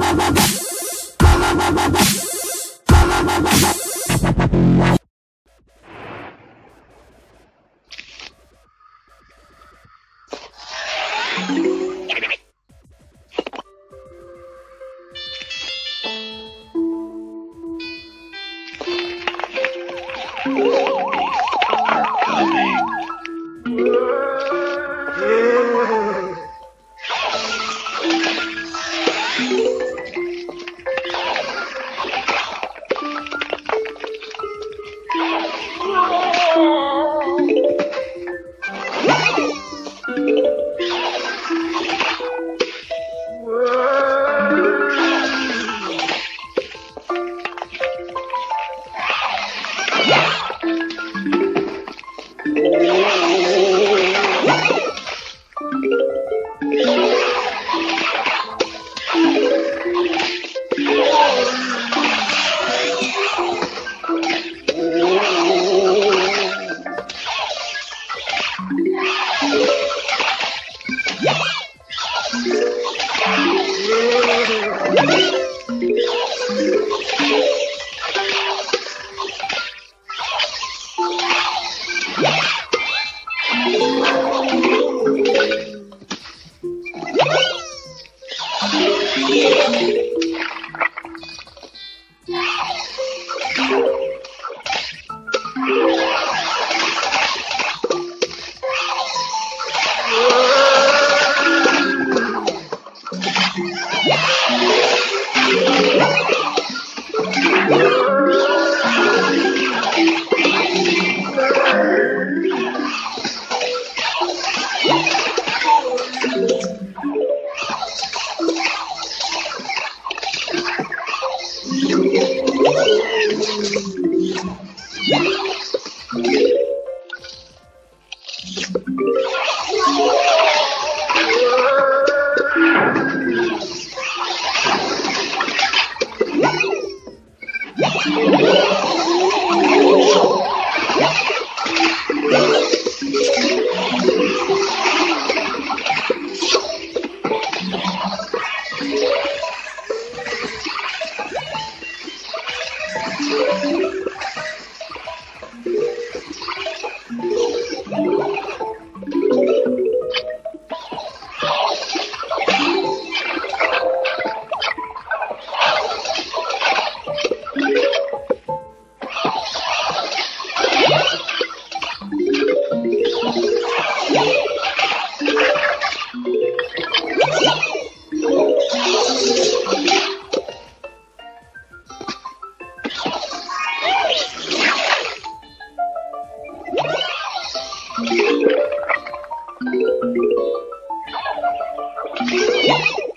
are Yeah. Thank you. Thank you. Yeah.